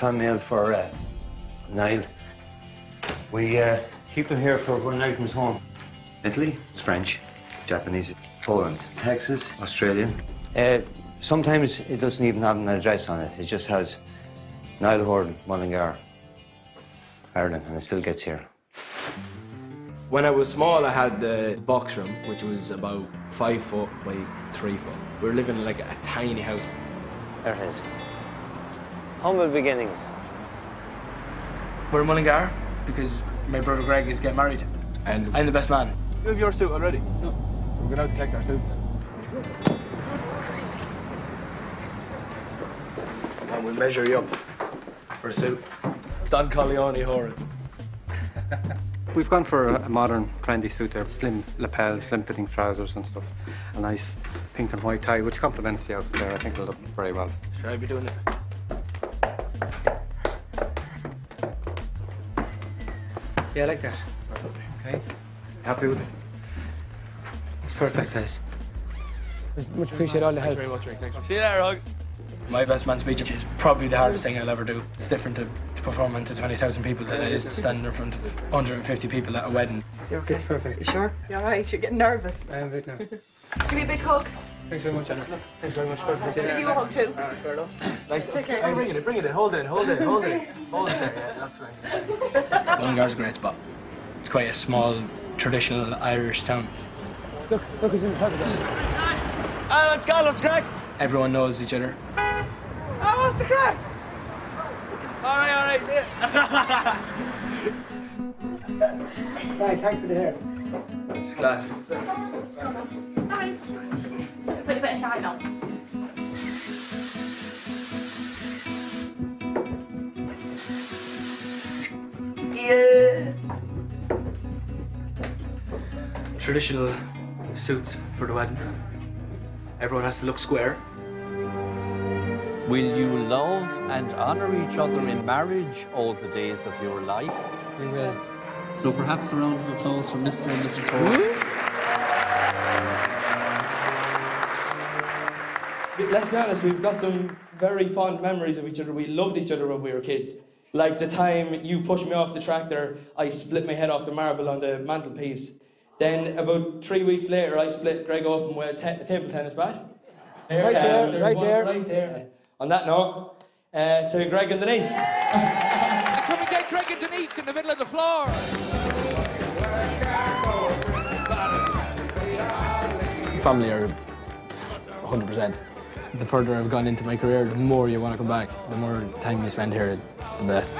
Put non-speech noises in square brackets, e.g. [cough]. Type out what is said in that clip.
fan mail for uh, Niall. We uh, keep them here for when Niall comes home. Italy, it's French, Japanese, Poland, Texas, Australian. Uh, sometimes it doesn't even have an address on it. It just has Niall Horan, Mullingar, Ireland, and it still gets here. When I was small, I had the box room, which was about five foot by three foot. We were living in like a tiny house. There it is. Humble beginnings. We're in Mullingar because my brother Greg is getting married, and I'm the best man. You have your suit already? No. So we're going out to collect our suits then. And we'll measure you up for a suit. Don Corleone Horan. [laughs] We've gone for a modern, trendy suit there. Slim lapel, slim fitting trousers and stuff. A nice pink and white tie, which complements the outfit there. I think it'll look very well. Should I be doing it? Yeah, I like that. Okay. Happy with it? It's perfect, guys. Much appreciate all the help. Thanks very much, Rick. Thanks. See you there, Hug. My best man speech is probably the hardest thing I'll ever do. It's different to, to perform into 20,000 people than it is to stand in front of 150 people at a wedding. You're okay. It's perfect. You sure? You're all right. You're getting nervous. I am a bit now. [laughs] Give me a big hug. Thanks very much, Anna. Thanks very much. for Perfect. Give you a hug too. Nice. Take care. Hey, bring it in, bring it in. Hold it, hold it, hold it. Hold it there, yeah, that's nice. [laughs] Mullingar's a great spot. It's quite a small, traditional Irish town. Look, look who's in the truck again. Ah, let's go, let's crack. Everyone knows each other. Oh, what's the crack? All right, all right, see ya. Right, thanks for the hair. It's class. Nice. Put a bit of shine on. Yeah. Traditional suits for the wedding. Everyone has to look square. Will you love and honour each other in marriage all the days of your life? We will. So perhaps a round of applause for Mr. and Mrs. Horan. Let's be honest, we've got some very fond memories of each other. We loved each other when we were kids. Like the time you pushed me off the tractor, I split my head off the marble on the mantelpiece. Then about three weeks later, I split Greg open with a, te- a table tennis bat. Right there, there's right one there. Right there. On that note, uh, to Greg and Denise. [laughs] Can we get Greg and Denise in the middle of the floor? Family are 100%. The further I've gone into my career, the more you want to come back. The more time you spend here, it's the best.